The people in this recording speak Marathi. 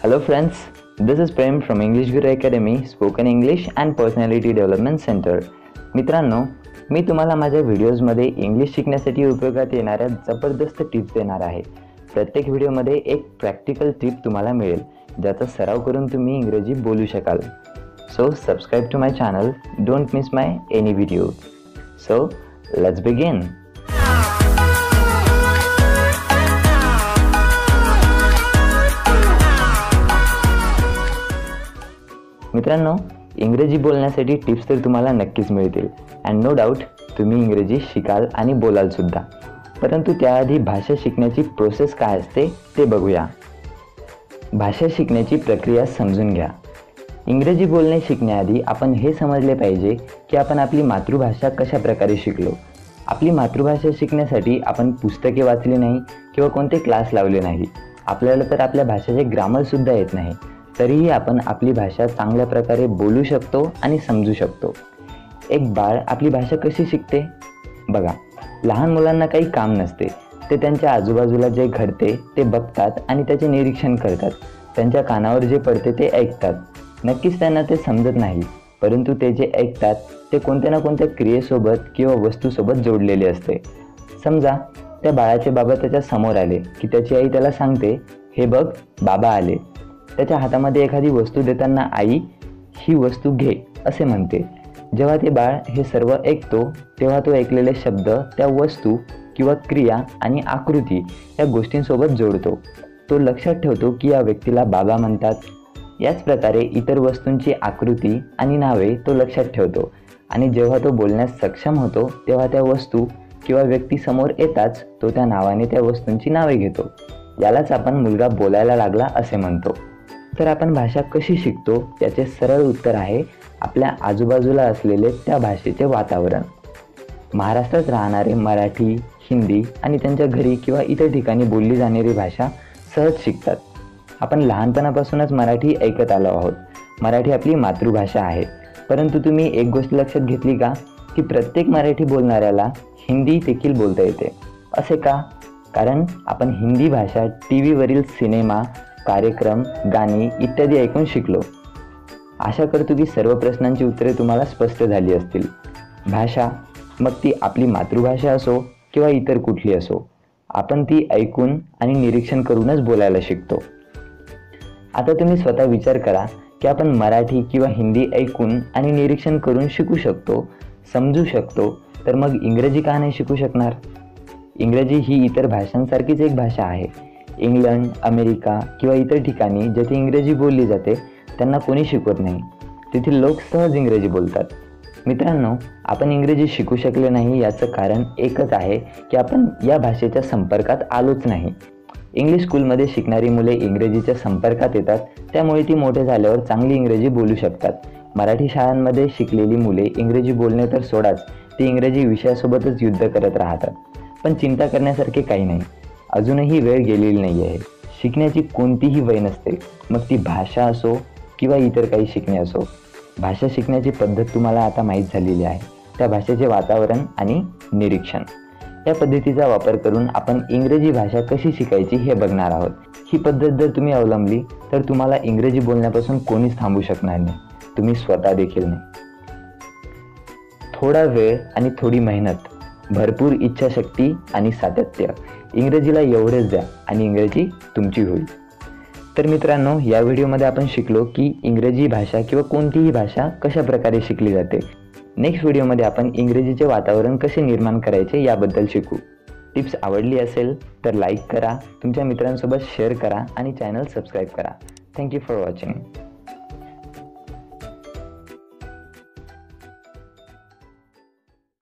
Hello friends, this is Prem from English Guru Academy, Spoken English and Personality Development Center. मित्रांनो मी तुम्हाला माझ्या व्हिडिओजमध्ये इंग्लिश शिकण्यासाठी उपयोगात येणाऱ्या जबरदस्त टिप्स देणार आहे. प्रत्येक व्हिडिओमध्ये एक प्रॅक्टिकल टिप तुम्हाला मिळेल ज्याचा सराव करून तुम्ही इंग्रजी बोलू शकाल. So subscribe to my channel don't miss my any video so let's begin मित्रांनो इंग्रजी बोलण्यासाठी टिप्स तर तुम्हाला नक्कीच मिळतील. अँड नो डाऊट तुम्ही इंग्रजी शिकाल आणि बोलालसुद्धा परंतु त्याआधी भाषा शिकण्याची प्रोसेस काय असते ते बघूया. भाषा शिकण्याची प्रक्रिया समजून घ्या. इंग्रजी बोलणे शिकण्याआधी आपण हे समजले पाहिजे की आपण आपली मातृभाषा कशा प्रकारे शिकलो. आपली मातृभाषा शिकण्यासाठी आपण पुस्तके वाचली नाही किंवा कोणते क्लास लावले नाही. आपल्याला तर आपल्या भाषेचे ग्रामरसुद्धा येत नाही. तरीही आपण आपली भाषा चांगल्या प्रकारे बोलू शकतो आणि समजू शकतो. एक बाळ आपली भाषा कशी शिकते? बघा लहान मुलांना काही काम नसते. ते त्यांच्या आजूबाजूला जे घडते ते बघतात आणि त्याचे निरीक्षण करतात. त्यांच्या कानावर जे पडते ते ऐकतात. नक्कीच त्यांना ते समजत नाही परंतु ते जे ऐकतात ते कोणत्या ना कोणत्या क्रियेसोबत किंवा वस्तूसोबत जोडलेले असते. समजा त्या बाळाचे बाबा त्याच्यासमोर आले की त्याची आई त्याला सांगते हे बघ बाबा आले. त्याच्या हातामध्ये एखादी वस्तू देताना आई ही वस्तू घे असे म्हणते. जेव्हा ते बाळ हे सर्व ऐकतो तेव्हा तो ऐकलेले शब्द त्या वस्तू किंवा क्रिया आणि आकृती या गोष्टींसोबत जोडतो. तो लक्षात ठेवतो की या व्यक्तीला बाबा म्हणतात. याच प्रकारे इतर वस्तूंची आकृती आणि नावे तो लक्षात ठेवतो. आणि जेव्हा तो बोलण्यास सक्षम होतो तेव्हा त्या वस्तू किंवा व्यक्ती समोर येताच तो त्या नावाने त्या वस्तूंची नावे घेतो. यालाच आपण मुलगा बोलायला लागला असे म्हणतो. तर आपण भाषा कशी शिकतो याचे सरळ उत्तर आहे आपल्या आजूबाजूला असलेले त्या भाषेचे वातावरण. महाराष्ट्रात राहणारे मराठी हिंदी आणि त्यांच्या घरी किंवा इतर ठिकाणी बोलली जाणारी भाषा सहज शिकतात. आपण लहानपणापासूनच मराठी ऐकत आलो आहोत. मराठी आपली मातृभाषा आहे. परंतु तुम्ही एक गोष्ट लक्षात घेतली का? की प्रत्येक मराठी बोलणाऱ्याला हिंदी देखील बोलता येते. असे का? कारण आपण हिंदी भाषा टी व्हीवरील सिनेमा कार्यक्रम गाणी इत्यादी ऐकून शिकलो. आशा करतो की सर्व प्रश्नांची उत्तरे तुम्हाला स्पष्ट झाली असतील. भाषा मग ती आपली मातृभाषा असो किंवा इतर कुठली असो आपण ती ऐकून आणि निरीक्षण करूनच बोलायला शिकतो. आता तुम्ही स्वतः विचार करा की आपण मराठी किंवा हिंदी ऐकून आणि निरीक्षण करून शिकू शकतो समजू शकतो तर मग इंग्रजी का नाही शिकू शकणार? इंग्रजी ही इतर भाषांसारखीच एक भाषा आहे. इंग्लंड अमेरिका किंवा इतर ठिकाणी जेथे इंग्रजी बोलली जाते त्यांना कोणी शिकवत नाही. तेथील लोक सहज इंग्रजी बोलतात. मित्रांनो आपण इंग्रजी शिकू शकले नाही याचं कारण एकच आहे की आपण या भाषेच्या संपर्कात आलोच नाही. इंग्लिश स्कूलमध्ये शिकणारी मुले इंग्रजीच्या संपर्कात येतात त्यामुळे ती मोठे झाल्यावर चांगली इंग्रजी बोलू शकतात. मराठी शाळांमध्ये शिकलेली मुले इंग्रजी बोलणे तर सोडाच ती इंग्रजी विषयासोबतच युद्ध करत राहतात. पण चिंता करण्यासारखे काही नाही. अजूनही वेळ गेलेली नाही आहे. शिकण्याची कोणतीही वय नसते. मग ती भाषा असो किंवा इतर काही शिकणे असो भाषा शिकण्याची पद्धत तुम्हाला आता माहीत झालेली आहे. त्या भाषेचे वातावरण आणि निरीक्षण. या पद्धतीचा वापर करून आपण इंग्रजी भाषा कशी शिकायची हे बघणार आहोत. ही पद्धत जर तुम्ही अवलंबली तर तुम्हाला इंग्रजी बोलण्यापासून कोणीच थांबू शकणार नाही. तुम्ही स्वतः देखील नाही. थोडा वेळ आणि थोडी मेहनत भरपूर इच्छाशक्ती आणि सातत्य इंग्रजीला एवढेच द्या आणि इंग्रजी तुमची होईल. तर मित्रांनो या व्हिडिओमध्ये आपण शिकलो की इंग्रजी भाषा किंवा कोणतीही भाषा कशा प्रकारे शिकली जाते. नेक्स्ट व्हिडिओमध्ये आपण इंग्रजीचे वातावरण कसे निर्माण करायचे याबद्दल शिकू. टिप्स आवडली असेल तर लाईक करा तुमच्या मित्रांसोबत शेअर करा आणि चॅनल सबस्क्राईब करा. Thank you for watching